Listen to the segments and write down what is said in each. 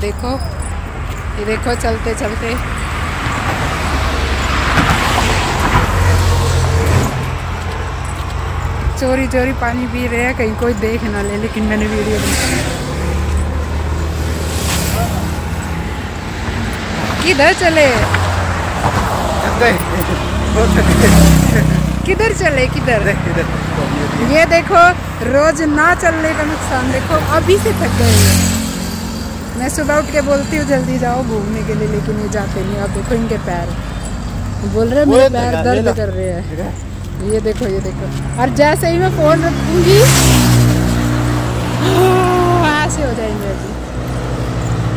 देखो। ये देखो चलते चलते। चोरी चोरी पानी पी रहे हैं, कहीं कोई देख ना ले, लेकिन मैंने वीडियो किधर चले? किधर चले, किधर? ये देखो, रोज ना चलने का नुकसान देखो, अभी से थक गए हैं। मैं सुबह उठ के बोलती हूँ जल्दी जाओ घूमने के लिए लेकिन ये जाते नहीं अब देखो इनके पैर। बोल रहे मेरे पैर दर्द कर रहे हैं। ये देखो ये देखो। और जैसे ही मैं फ़ोन रखूँगी ऐसे हो जाएँगे अभी।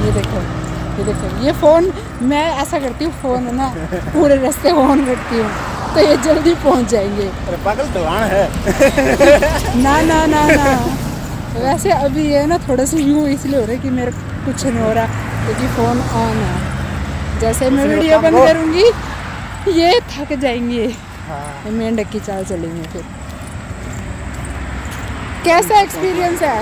ये देखो ये देखो ये फ़ोन मैं ऐसा करती हूँ फ़ोन है ना पूरे रास्ते ऑन रखती हूँ तो ये जल्दी पहुँच जाएँगे। पागल दौड़ान है। ना ना ना ना। वैसे अभी ये ना थोड़ा सा यूँ इसलिए हो रहा है कि मेरे कुछ नहीं हो रहा। क्योंकि फ़ोन ऑन है। जैसे मैं वीडियो बंद करो। करूँगी ये थक जाएँगे। हाँ। मेंढक की चाल चलेंगे फिर। कैसा एक्सपीरियंस है?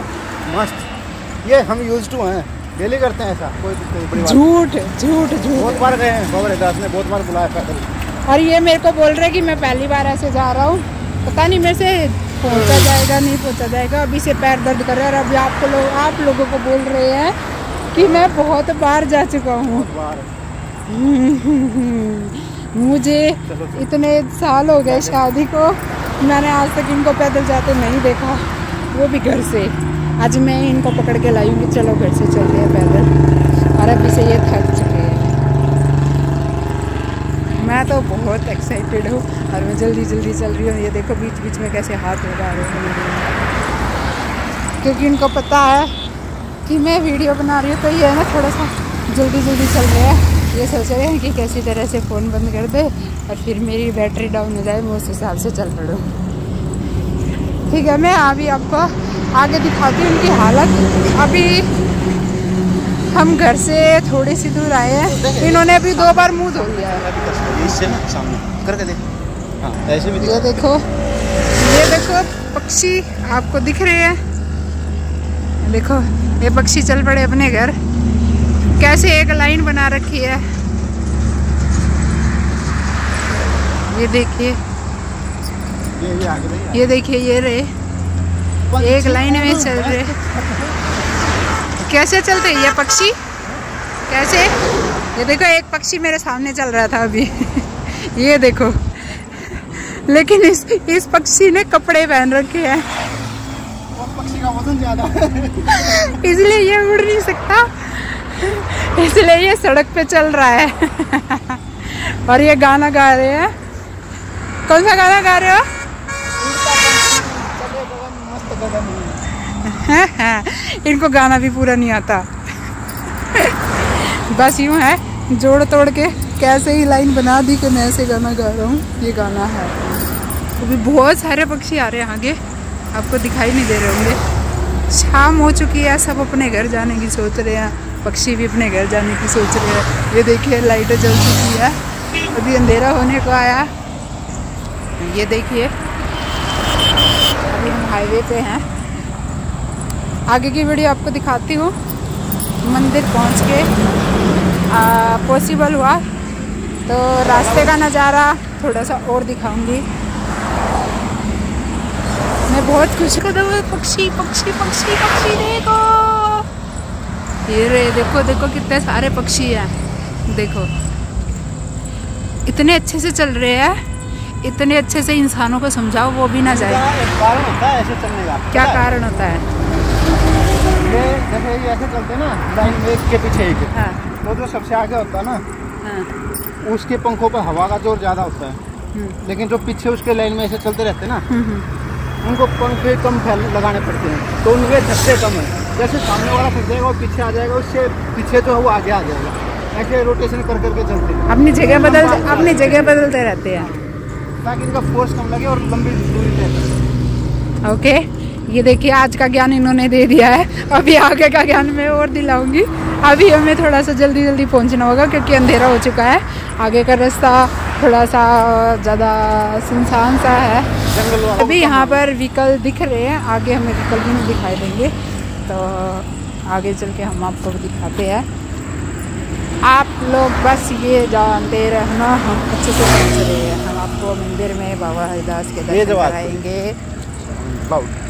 मस्त। ये हम यूज़ टू हैं। डेली करते हैं ऐसा। कोई कोई बड़ी झूठ झूठ झूठ। बहुत बार गए हैं बाबा दास ने बहुत बार बुलाया पैदल और ये मेरे को बोल रहे हैं कि मैं पहली बार ऐसे जा रहा हूँ। पता नहीं मेरे से पहुँचा जाएगा नहीं पहुँचा जाएगा। अभी से पैर दर्द कर रहा है और अभी आपको लोग आप लोगों को बोल रहे हैं कि मैं बहुत बार जा चुका हूँ। मुझे इतने साल हो गए शादी को, मैंने आज तक इनको पैदल जाते नहीं देखा, वो भी घर से। आज मैं इनको पकड़ के कि चलो घर से चल रहे हैं पैदल। और अभी से ये थक चुके हैं। मैं तो बहुत एक्साइटेड हूँ और मैं जल्दी जल्दी चल रही हूँ। ये देखो बीच बीच में कैसे हाथ लगा रहे हैं। क्योंकि इनको पता है कि मैं वीडियो बना रही हूँ तो ये है ना थोड़ा सा जल्दी जल्दी चल रहा है। ये सोच रहे हैं कि कैसी तरह से फ़ोन बंद कर दे और फिर मेरी बैटरी डाउन हो जाए मैं उस हिसाब से चल पड़ूँ। ठीक है मैं अभी आपको आगे दिखाती हूँ उनकी हालत। अभी हम घर से थोड़ी सी दूर आए हैं। इन्होंने अभी दो बार मुँह धो लिया है। इससे ना सामने। करके देख। हाँ ऐसे भी ये देखो। ये देखो पक्षी आपको दिख रहे हैं। देखो ये पक्षी चल पड़े अपने घर। कैसे एक लाइन बना रखी है? ये देखिए। ये देखिए, ये रहे एक लाइन में चल रहे कैसे चलते ये पक्षी? कैसे? ये देखो, एक पक्षी मेरे सामने चल रहा था अभी। ये देखो। लेकिन इस इस पक्षी ने कपड़े पहन रखे हैं। वज़न ज़्यादा इसलिए ये उड़ नहीं सकता। इसलिए ये सड़क पे चल रहा है। और ये गाना गा रहे हैं। कौन सा गाना गा रहे हो? इनको गाना भी पूरा नहीं आता। बस यूँ है जोड़ तोड़ के कैसे ही लाइन बना दी कि मैं ऐसे गाना गा रहा हूँ। ये गाना है। अभी तो बहुत सारे पक्षी आ रहे हैं आगे। आपको दिखाई नहीं दे रहे होंगे। शाम हो चुकी है, सब अपने घर जाने की सोच रहे हैं, पक्षी भी अपने घर जाने की सोच रहे हैं। ये देखिए, लाइटें जल चुकी है। अभी अंधेरा होने को आया। ये देखिए, अभी हम हाईवे पे हैं। आगे की वीडियो आपको दिखाती हूँ। मंदिर पहुँच के पॉसिबल हुआ। तो रास्ते का नज़ारा थोड़ा सा और दिखाऊँगी। मैं बहुत खुश हूँ। पक्षी पक्षी पक्षी पक्षी देखो। ये रे देखो देखो कितने सारे पक्षी हैं। देखो। इतने अच्छे से चल रहे हैं। इतने अच्छे से इंसानों को समझाओ वो भी ना जाए। कारण होता है ऐसे चलने का? क्या कारण होता है? ये जैसे ये ऐसे चलते ना लाइन में एक के पीछे एक। हाँ। तो जो सबसे आगे होता है ना हाँ। उसके पंखों पर हवा का ज़ोर ज़्यादा होता है। हम्म, लेकिन जो पीछे उसके लाइन में ऐसे चलते रहते ना हम्म, हम्म। उनको पंखे कम फैल लगाने पड़ते हैं। तो उनके झटके कम हैं। जैसे सामने वाला फंस जाएगा वो पीछे आ जाएगा उससे पीछे तो है वो आगे आ जाएगा। ऐसे रोटेशन कर करके चलते हैं। अपनी जगह बदल अपनी जगह बदलते रहते हैं। ताकि इनका फोर्स कम लगे और लंबी दूरी तय ओके ये देखिए आज का ज्ञान इन्होंने दे दिया है। अभी आगे का ज्ञान मैं और दिलाऊँगी। अभी हमें थोड़ा सा जल्दी जल्दी पहुँचना होगा क्योंकि अंधेरा हो चुका है। आगे का रास्ता थोड़ा सा ज़्यादा सुनसान सा है। अभी यहाँ पर व्हीकल दिख रहे हैं। आगे हमें व्हीकल भी नहीं दिखाई देंगे। तो आगे चल के हम आपको दिखाते हैं। आप लोग बस ये जानते रहना हम अच्छे से पहुँच रहे हैं। हम आपको मंदिर में बाबा हरिदास के दर्शन कराएँगे। बहुत